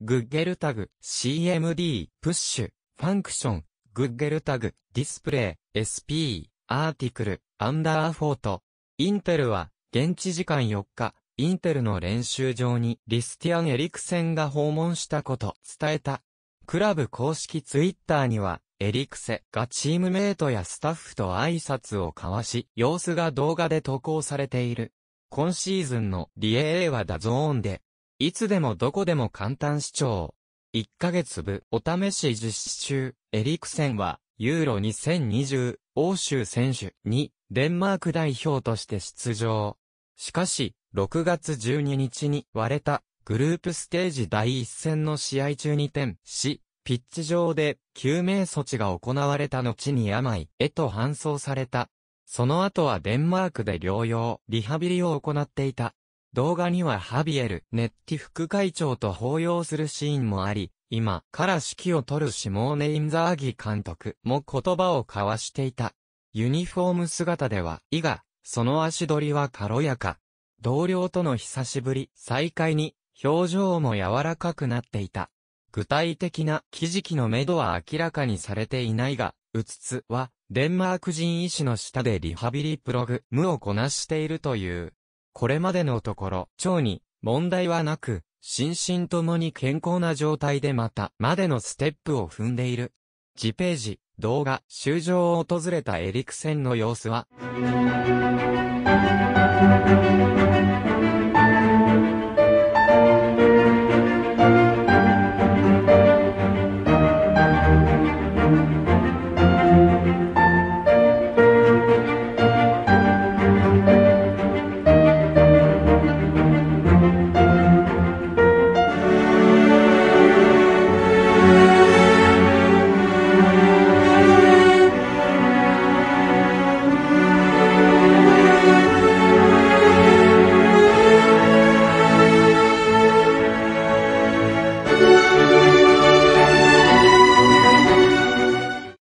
googletag、CMD、push、function、googletag、display、SP、article、under photo。インテルは、現地時間4日、インテルの練習場にクリスティアン・エリクセンが訪問したことを伝えた。クラブ公式ツイッターには、エリクセンがチームメイトやスタッフと挨拶を交わし、様子が動画で投稿されている。今シーズンのセリエ Aは DAZNで、いつでもどこでも簡単視聴。1ヶ月分お試し実施中、エリクセンは、ユーロ2020欧州選手にデンマーク代表として出場。しかし、6月12日に行われたグループステージ第一戦の試合中に転倒し、ピッチ上で救命措置が行われた後に病院へと搬送された。その後はデンマークで療養、リハビリを行っていた。動画にはハビエル・ネッティ副会長と抱擁するシーンもあり、今から指揮を取るシモーネ・インザーギ監督も言葉を交わしていた。ユニフォーム姿では、イが、その足取りは軽やか。同僚との久しぶり、再会に、表情も柔らかくなっていた。具体的な記事記の目処は明らかにされていないが、うつつは、デンマーク人医師の下でリハビリプログムをこなしているという。これまでのところ、腸に問題はなく、心身ともに健康な状態でまた、までのステップを踏んでいる。次ページ、動画、終場を訪れたエリクセンの様子は、